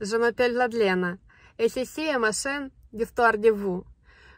Je m'appelle Vladlena et ceci est ma chaîne d'histoire de vous.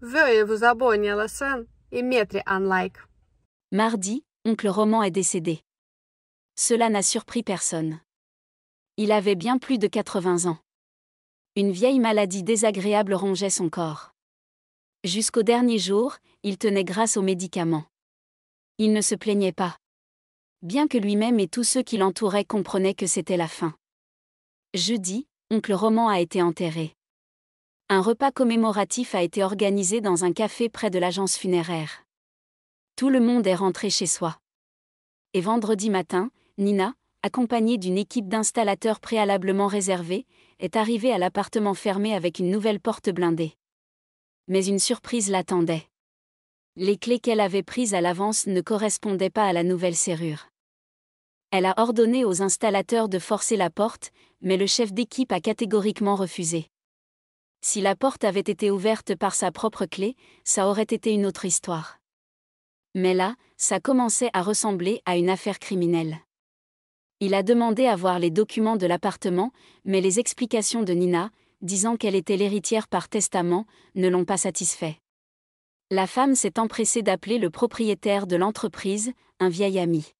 Veuillez vous abonner à la chaîne et mettre un like. Mardi, oncle Roman est décédé. Cela n'a surpris personne. Il avait bien plus de 80 ans. Une vieille maladie désagréable rongeait son corps. Jusqu'au dernier jour, il tenait grâce aux médicaments. Il ne se plaignait pas. Bien que lui-même et tous ceux qui l'entouraient comprenaient que c'était la fin. Jeudi, oncle Roman a été enterré. Un repas commémoratif a été organisé dans un café près de l'agence funéraire. Tout le monde est rentré chez soi. Et vendredi matin, Nina, accompagnée d'une équipe d'installateurs préalablement réservée, est arrivée à l'appartement fermé avec une nouvelle porte blindée. Mais une surprise l'attendait. Les clés qu'elle avait prises à l'avance ne correspondaient pas à la nouvelle serrure. Elle a ordonné aux installateurs de forcer la porte, mais le chef d'équipe a catégoriquement refusé. Si la porte avait été ouverte par sa propre clé, ça aurait été une autre histoire. Mais là, ça commençait à ressembler à une affaire criminelle. Il a demandé à voir les documents de l'appartement, mais les explications de Nina, disant qu'elle était l'héritière par testament, ne l'ont pas satisfait. La femme s'est empressée d'appeler le propriétaire de l'entreprise, un vieil ami.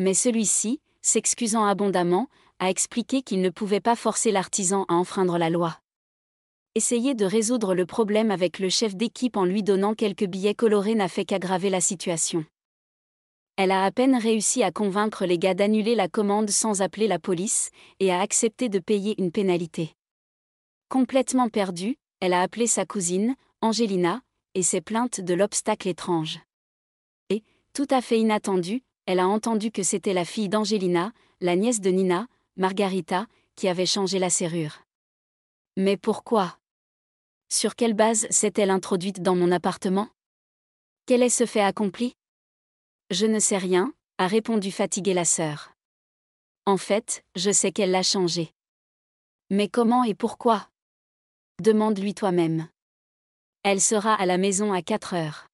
Mais celui-ci, s'excusant abondamment, a expliqué qu'il ne pouvait pas forcer l'artisan à enfreindre la loi. Essayer de résoudre le problème avec le chef d'équipe en lui donnant quelques billets colorés n'a fait qu'aggraver la situation. Elle a à peine réussi à convaincre les gars d'annuler la commande sans appeler la police, et a accepté de payer une pénalité. Complètement perdue, elle a appelé sa cousine, Angelina, et s'est plainte de l'obstacle étrange. Et, tout à fait inattendu, elle a entendu que c'était la fille d'Angelina, la nièce de Nina, Margarita, qui avait changé la serrure. Mais pourquoi? Sur quelle base s'est-elle introduite dans mon appartement? Quel est ce fait accompli? Je ne sais rien, a répondu fatiguée la sœur. En fait, je sais qu'elle l'a changé. Mais comment et pourquoi? Demande-lui toi-même. Elle sera à la maison à 4 heures.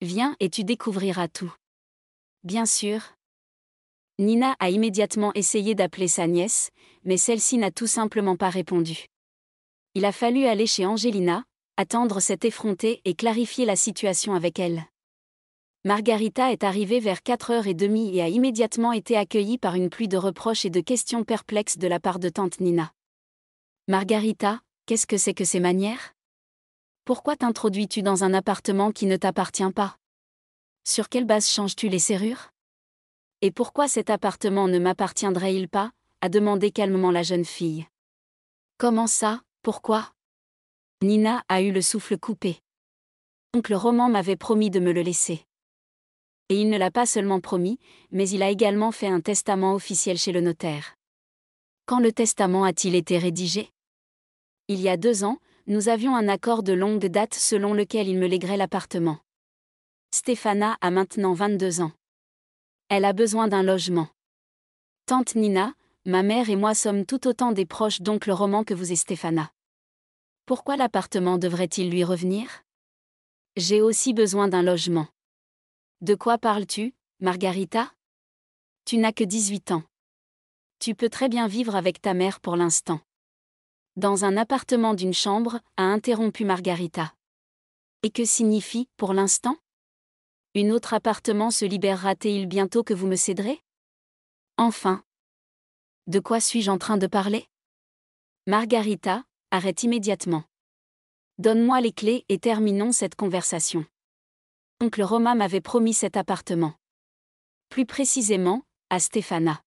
Viens et tu découvriras tout. Bien sûr. Nina a immédiatement essayé d'appeler sa nièce, mais celle-ci n'a tout simplement pas répondu. Il a fallu aller chez Angelina, attendre cette effrontée et clarifier la situation avec elle. Margarita est arrivée vers 4h30 et a immédiatement été accueillie par une pluie de reproches et de questions perplexes de la part de tante Nina. Margarita, qu'est-ce que c'est que ces manières? Pourquoi t'introduis-tu dans un appartement qui ne t'appartient pas? Sur quelle base changes-tu les serrures? Et pourquoi cet appartement ne m'appartiendrait-il pas? a demandé calmement la jeune fille. Comment ça, pourquoi? Nina a eu le souffle coupé. Oncle Roman m'avait promis de me le laisser. Et il ne l'a pas seulement promis, mais il a également fait un testament officiel chez le notaire. Quand le testament a-t-il été rédigé? Il y a deux ans, nous avions un accord de longue date selon lequel il me léguerait l'appartement. Stéphana a maintenant 22 ans. Elle a besoin d'un logement. Tante Nina, ma mère et moi sommes tout autant des proches d'oncle Roman que vous et Stéphana. Pourquoi l'appartement devrait-il lui revenir? J'ai aussi besoin d'un logement. De quoi parles-tu, Margarita? Tu n'as que 18 ans. Tu peux très bien vivre avec ta mère pour l'instant. Dans un appartement d'une chambre, a interrompu Margarita. Et que signifie, pour l'instant? Une autre appartement se libérera-t-il bientôt que vous me céderez? Enfin. De quoi suis-je en train de parler? Margarita, arrête immédiatement. Donne-moi les clés et terminons cette conversation. Oncle Roma m'avait promis cet appartement. Plus précisément, à Stéphana.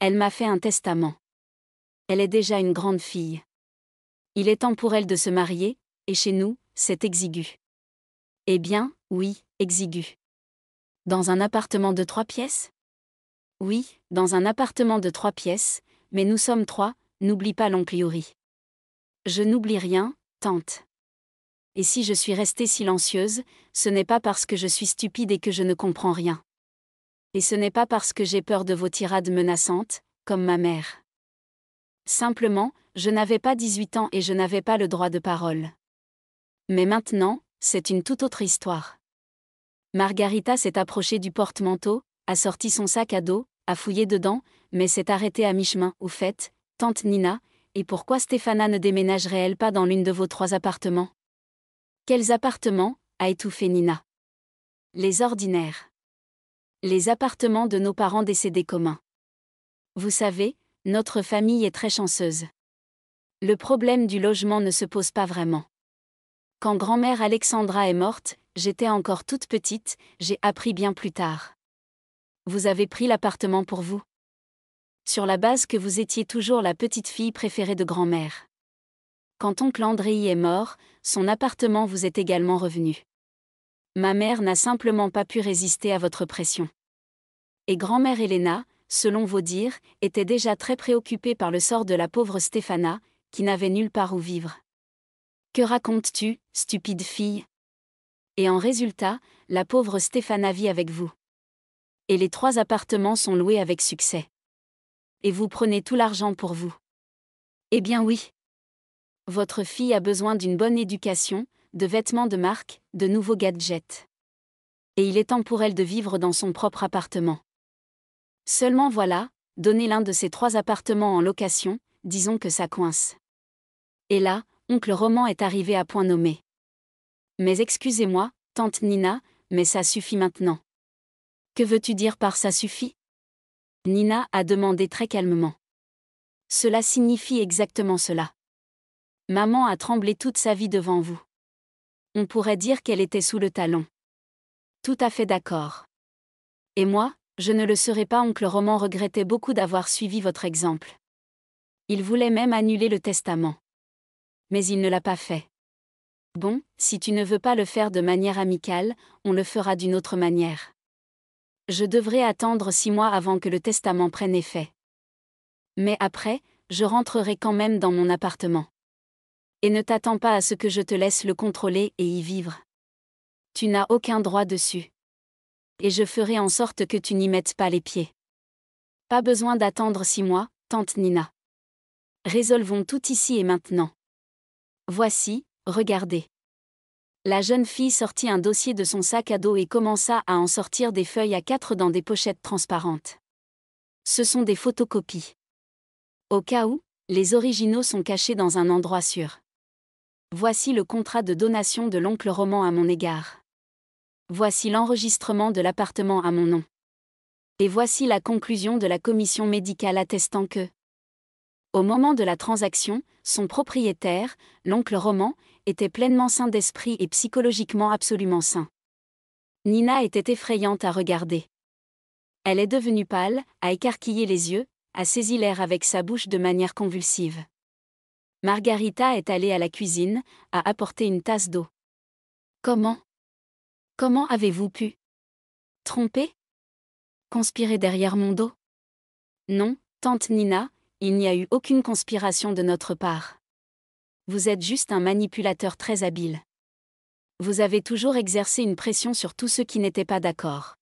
Elle m'a fait un testament. Elle est déjà une grande fille. Il est temps pour elle de se marier, et chez nous, c'est exigu. Eh bien, oui, exigu. Dans un appartement de trois pièces? Oui, dans un appartement de trois pièces, mais nous sommes trois, n'oublie pas l'oncle Yuri. Je n'oublie rien, tante. Et si je suis restée silencieuse, ce n'est pas parce que je suis stupide et que je ne comprends rien. Et ce n'est pas parce que j'ai peur de vos tirades menaçantes, comme ma mère. Simplement, je n'avais pas 18 ans et je n'avais pas le droit de parole. Mais maintenant, c'est une toute autre histoire. Margarita s'est approchée du porte-manteau, a sorti son sac à dos, a fouillé dedans, mais s'est arrêtée à mi-chemin. Au fait, Tante Nina, et pourquoi Stéphana ne déménagerait-elle pas dans l'une de vos trois appartements? Quels appartements a étouffé Nina. Les ordinaires. Les appartements de nos parents décédés communs. Vous savez, notre famille est très chanceuse. Le problème du logement ne se pose pas vraiment. Quand grand-mère Alexandra est morte, j'étais encore toute petite, j'ai appris bien plus tard. Vous avez pris l'appartement pour vous Sur la base que vous étiez toujours la petite fille préférée de grand-mère. Quand oncle André est mort, son appartement vous est également revenu. Ma mère n'a simplement pas pu résister à votre pression. Et grand-mère Helena, selon vos dires, était déjà très préoccupée par le sort de la pauvre Stéphana, qui n'avait nulle part où vivre. Que racontes-tu, stupide fille? Et en résultat, la pauvre Stéphana vit avec vous. Et les trois appartements sont loués avec succès. Et vous prenez tout l'argent pour vous. Eh bien oui. Votre fille a besoin d'une bonne éducation, de vêtements de marque, de nouveaux gadgets. Et il est temps pour elle de vivre dans son propre appartement. Seulement voilà, donner l'un de ces trois appartements en location, disons que ça coince. Et là, oncle Roman est arrivé à point nommé. Mais excusez-moi, tante Nina, mais ça suffit maintenant. Que veux-tu dire par ça suffit? Nina a demandé très calmement. Cela signifie exactement cela. Maman a tremblé toute sa vie devant vous. On pourrait dire qu'elle était sous le talon. Tout à fait d'accord. Et moi, je ne le serais pas, oncle Roman regrettait beaucoup d'avoir suivi votre exemple. Il voulait même annuler le testament. Mais il ne l'a pas fait. Bon, si tu ne veux pas le faire de manière amicale, on le fera d'une autre manière. Je devrais attendre six mois avant que le testament prenne effet. Mais après, je rentrerai quand même dans mon appartement. Et ne t'attends pas à ce que je te laisse le contrôler et y vivre. Tu n'as aucun droit dessus. Et je ferai en sorte que tu n'y mettes pas les pieds. Pas besoin d'attendre six mois, tante Nina. Résolvons tout ici et maintenant. Voici, regardez. La jeune fille sortit un dossier de son sac à dos et commença à en sortir des feuilles à quatre dans des pochettes transparentes. Ce sont des photocopies. Au cas où, les originaux sont cachés dans un endroit sûr. Voici le contrat de donation de l'oncle Roman à mon égard. Voici l'enregistrement de l'appartement à mon nom. Et voici la conclusion de la commission médicale attestant que, au moment de la transaction, son propriétaire, l'oncle Roman, était pleinement sain d'esprit et psychologiquement absolument sain. Nina était effrayante à regarder. Elle est devenue pâle, a écarquillé les yeux, a saisi l'air avec sa bouche de manière convulsive. Margarita est allée à la cuisine, a apporté une tasse d'eau. Comment? Comment avez-vous pu? Tromper? Conspirer derrière mon dos? Non, tante Nina, il n'y a eu aucune conspiration de notre part. Vous êtes juste un manipulateur très habile. Vous avez toujours exercé une pression sur tous ceux qui n'étaient pas d'accord.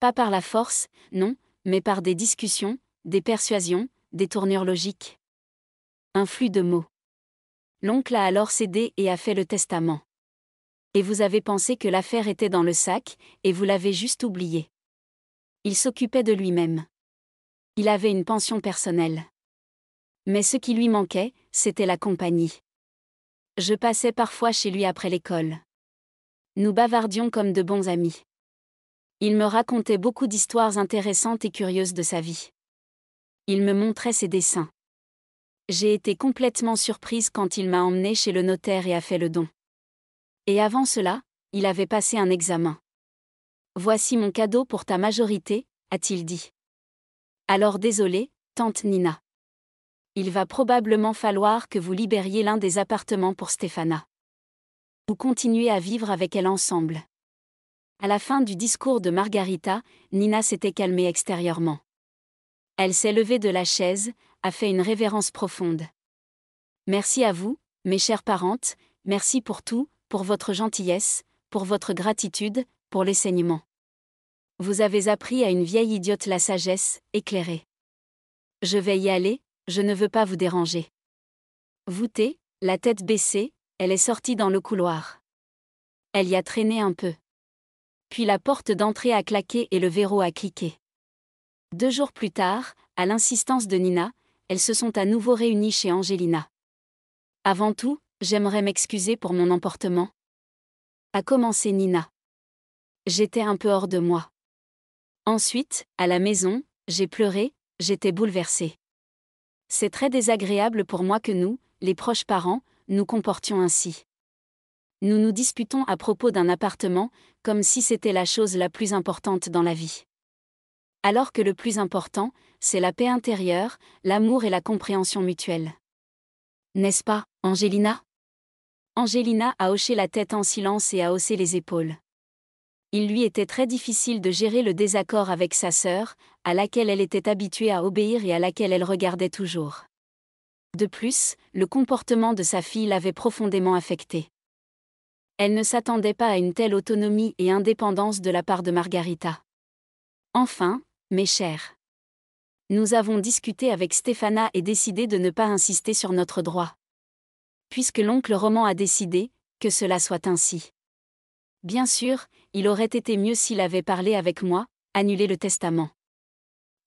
Pas par la force, non, mais par des discussions, des persuasions, des tournures logiques. Un flux de mots. L'oncle a alors cédé et a fait le testament. Et vous avez pensé que l'affaire était dans le sac, et vous l'avez juste oublié. Il s'occupait de lui-même. Il avait une pension personnelle. Mais ce qui lui manquait, c'était la compagnie. Je passais parfois chez lui après l'école. Nous bavardions comme de bons amis. Il me racontait beaucoup d'histoires intéressantes et curieuses de sa vie. Il me montrait ses dessins. J'ai été complètement surprise quand il m'a emmené chez le notaire et a fait le don. Et avant cela, il avait passé un examen. Voici mon cadeau pour ta majorité, a-t-il dit. Alors désolé, tante Nina. Il va probablement falloir que vous libériez l'un des appartements pour Stéphana. Vous continuez à vivre avec elle ensemble. À la fin du discours de Margarita, Nina s'était calmée extérieurement. Elle s'est levée de la chaise, a fait une révérence profonde. Merci à vous, mes chères parentes, merci pour tout, pour votre gentillesse, pour votre gratitude, pour les saignements. Vous avez appris à une vieille idiote la sagesse, éclairée. Je vais y aller, je ne veux pas vous déranger. Voûtée, la tête baissée, elle est sortie dans le couloir. Elle y a traîné un peu. Puis la porte d'entrée a claqué et le verrou a cliqué. Deux jours plus tard, à l'insistance de Nina, elles se sont à nouveau réunies chez Angelina. Avant tout, j'aimerais m'excuser pour mon emportement. A commencé Nina. J'étais un peu hors de moi. Ensuite, à la maison, j'ai pleuré, j'étais bouleversée. C'est très désagréable pour moi que nous, les proches parents, nous comportions ainsi. Nous nous disputons à propos d'un appartement, comme si c'était la chose la plus importante dans la vie. Alors que le plus important, c'est la paix intérieure, l'amour et la compréhension mutuelle. N'est-ce pas, Angelina? Angelina a hoché la tête en silence et a haussé les épaules. Il lui était très difficile de gérer le désaccord avec sa sœur, à laquelle elle était habituée à obéir et à laquelle elle regardait toujours. De plus, le comportement de sa fille l'avait profondément affectée. Elle ne s'attendait pas à une telle autonomie et indépendance de la part de Margarita. Enfin, mes chers. Nous avons discuté avec Stéphana et décidé de ne pas insister sur notre droit. Puisque l'oncle Roman a décidé, que cela soit ainsi. Bien sûr, il aurait été mieux s'il avait parlé avec moi, annulé le testament.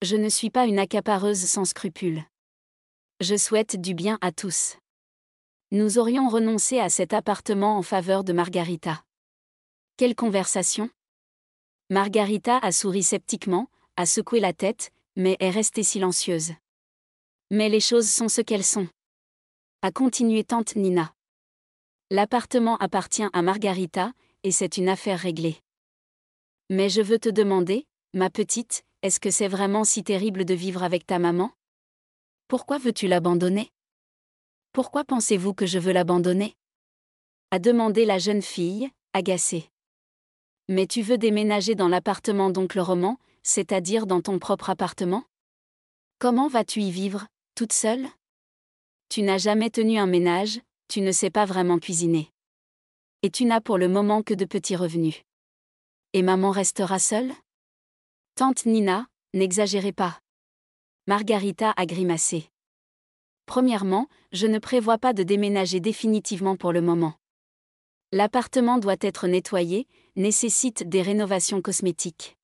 Je ne suis pas une accapareuse sans scrupules. Je souhaite du bien à tous. Nous aurions renoncé à cet appartement en faveur de Margarita. Quelle conversation Margarita a souri sceptiquement, a secoué la tête, mais est restée silencieuse. Mais les choses sont ce qu'elles sont. A continué tante Nina. L'appartement appartient à Margarita, et c'est une affaire réglée. Mais je veux te demander, ma petite, est-ce que c'est vraiment si terrible de vivre avec ta maman? Pourquoi veux-tu l'abandonner? Pourquoi pensez-vous que je veux l'abandonner? A demandé la jeune fille, agacée. Mais tu veux déménager dans l'appartement d'oncle Roman, c'est-à-dire dans ton propre appartement? Comment vas-tu y vivre, toute seule? Tu n'as jamais tenu un ménage, tu ne sais pas vraiment cuisiner. Et tu n'as pour le moment que de petits revenus. Et maman restera seule? Tante Nina, n'exagérez pas. Margarita a grimacé. Premièrement, je ne prévois pas de déménager définitivement pour le moment. L'appartement doit être nettoyé, nécessite des rénovations cosmétiques.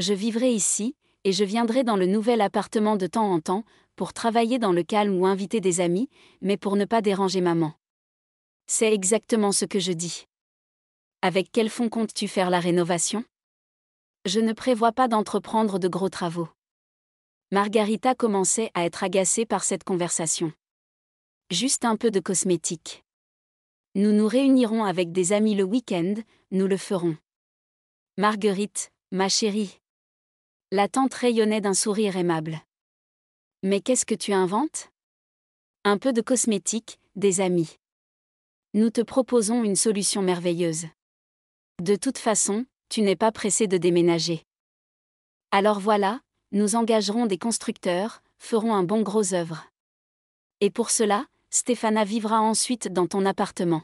Je vivrai ici, et je viendrai dans le nouvel appartement de temps en temps, pour travailler dans le calme ou inviter des amis, mais pour ne pas déranger maman. C'est exactement ce que je dis. Avec quel fonds comptes-tu faire la rénovation? Je ne prévois pas d'entreprendre de gros travaux. Margarita commençait à être agacée par cette conversation. Juste un peu de cosmétique. Nous nous réunirons avec des amis le week-end, nous le ferons. Marguerite, ma chérie. La tante rayonnait d'un sourire aimable. Mais qu'est-ce que tu inventes? Un peu de cosmétique, des amis. Nous te proposons une solution merveilleuse. De toute façon, tu n'es pas pressé de déménager. Alors voilà, nous engagerons des constructeurs, ferons un bon gros œuvre. Et pour cela, Stéphana vivra ensuite dans ton appartement.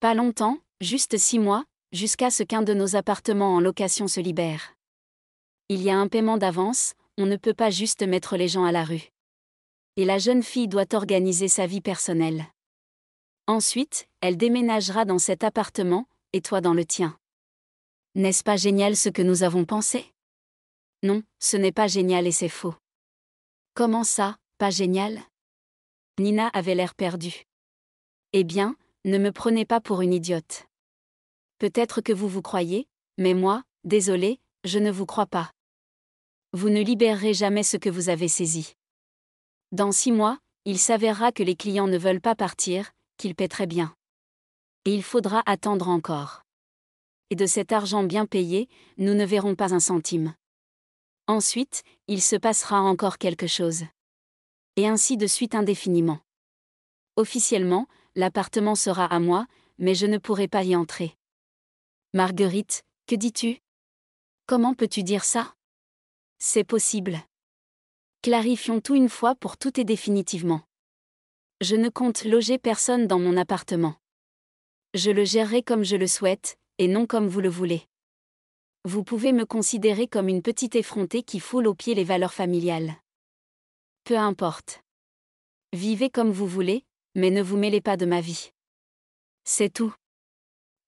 Pas longtemps, juste six mois, jusqu'à ce qu'un de nos appartements en location se libère. Il y a un paiement d'avance, on ne peut pas juste mettre les gens à la rue. Et la jeune fille doit organiser sa vie personnelle. Ensuite, elle déménagera dans cet appartement, et toi dans le tien. N'est-ce pas génial ce que nous avons pensé? Non, ce n'est pas génial et c'est faux. Comment ça, pas génial? Nina avait l'air perdue. Eh bien, ne me prenez pas pour une idiote. Peut-être que vous vous croyez, mais moi, désolé, je ne vous crois pas. Vous ne libérerez jamais ce que vous avez saisi. Dans six mois, il s'avérera que les clients ne veulent pas partir, qu'ils paient très bien. Et il faudra attendre encore. Et de cet argent bien payé, nous ne verrons pas un centime. Ensuite, il se passera encore quelque chose. Et ainsi de suite indéfiniment. Officiellement, l'appartement sera à moi, mais je ne pourrai pas y entrer. Marguerite, que dis-tu? Comment peux-tu dire ça? C'est possible. Clarifions tout une fois pour tout et définitivement. Je ne compte loger personne dans mon appartement. Je le gérerai comme je le souhaite, et non comme vous le voulez. Vous pouvez me considérer comme une petite effrontée qui foule aux pieds les valeurs familiales. Peu importe. Vivez comme vous voulez, mais ne vous mêlez pas de ma vie. C'est tout.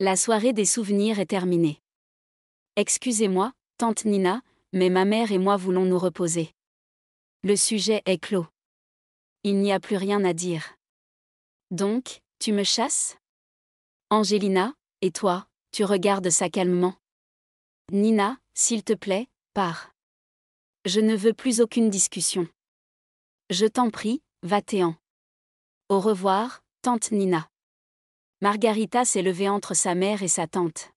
La soirée des souvenirs est terminée. Excusez-moi, tante Nina, mais ma mère et moi voulons nous reposer. Le sujet est clos. Il n'y a plus rien à dire. Donc, tu me chasses? Angelina, et toi, tu regardes ça calmement. Nina, s'il te plaît, pars. Je ne veux plus aucune discussion. Je t'en prie, va-t'en. Au revoir, tante Nina. Margarita s'est levée entre sa mère et sa tante.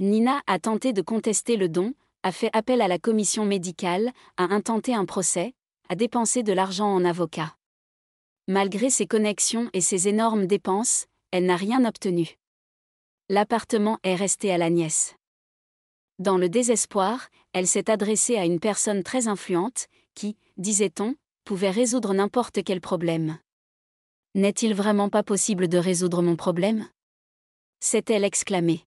Nina a tenté de contester le don, a fait appel à la commission médicale, a intenté un procès, a dépensé de l'argent en avocat. Malgré ses connexions et ses énormes dépenses, elle n'a rien obtenu. L'appartement est resté à la nièce. Dans le désespoir, elle s'est adressée à une personne très influente, qui, disait-on, pouvait résoudre n'importe quel problème. N'est-il vraiment pas possible de résoudre mon problème? s'est-elle exclamée.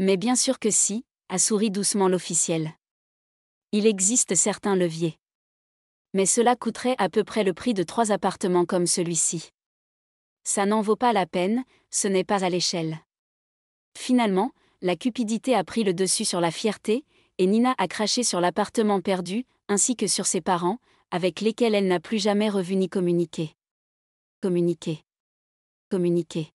Mais bien sûr que si, a souri doucement l'officiel. Il existe certains leviers. Mais cela coûterait à peu près le prix de trois appartements comme celui-ci. Ça n'en vaut pas la peine, ce n'est pas à l'échelle. Finalement, la cupidité a pris le dessus sur la fierté, et Nina a craché sur l'appartement perdu, ainsi que sur ses parents, avec lesquels elle n'a plus jamais revu ni communiqué. Communiquer. Communiquer.